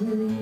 you.